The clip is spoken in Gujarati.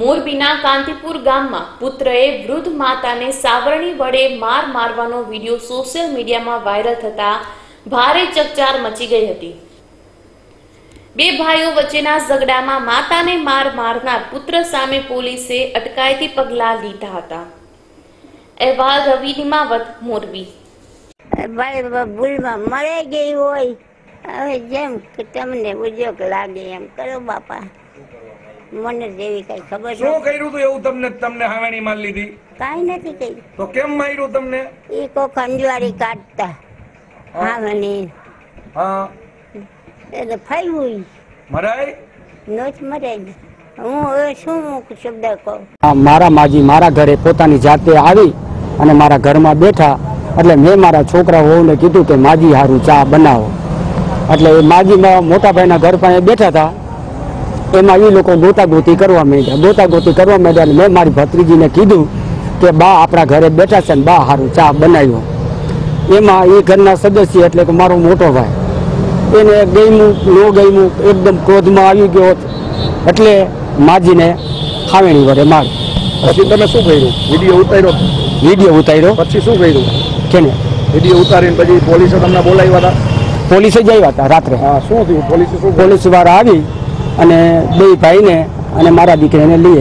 મોરબીના કાંતિપુર ગામમાં પુત્રએ વૃદ્ધ માતાને સાવરણી વડે માર મારવાનો વીડિયો સોશિયલ મીડિયામાં વાયરલ થતા ભારે ચકચાર મચી ગઈ હતી. બે ભાઈઓ વચ્ચેના ઝઘડામાં માતાને માર મારનાર પુત્ર સામે પોલીસે અટકાયતી પગલાં લીધા હતા. અહેવાલ રવિ નિમાવત, મોરબી. ભાઈ ભૂલમાં મળી ગઈ હોય. હવે જેમ તમને ઉદ્યોગ લાગે એમ કરો બાપા. મને જેવી કઈ ખબર શું કર્યું હતું એવું તમને તમને હાવાણી માલ લીધી? કાંઈ નથી કઈ તો કેમ માર્યું તમને? એ કો અંજવારી કાઢતા. હાવાણી. હા. એટલે ફાઈવું મરાય? નોચ મરે હું હવે શું શબ્દ કહું? મારા માજી મારા ઘરે પોતાની જાતે આવી અને મારા ઘરમાં બેઠા એટલે મેં મારા છોકરા વહુને કીધું કે માજી હારું ચા બનાવો. એટલે એ માજીમાં મોટા ભાઈના ઘર પાસે બેઠા હતા. એમાં એ લોકો ગોતાગોતી કરવા માંડ્યા. ગોતાગોતી કરવા માંડ્યા અને મેં મારી ભત્રીજીને કીધું કે બા આપણા ઘરે બેઠા છે ને બા સારું ચા બનાવ્યો. એમાં એ ઘરના સદસ્ય એટલે કે મારો મોટો ભાઈ. એને ગયમું નો ગયમું એકદમ ક્રોધમાં આવી ગયો એટલે માજીને ખાવેણી વડે માર પછી તમે શું કર્યું? વીડિયો ઉતાર્યો? વીડિયો ઉતાર્યો? પછી શું કર્યું? કેને? વીડિયો ઉતારીને પછી પોલીસે તમને બોલાવ્યા હતા? પોલીસે જ આવ્યા હતા રાત્રે. હા શું થયું? પોલીસે શું પોલીસવાળા આવી અને બે ભાઈને અને મારા દીકરાને લઈ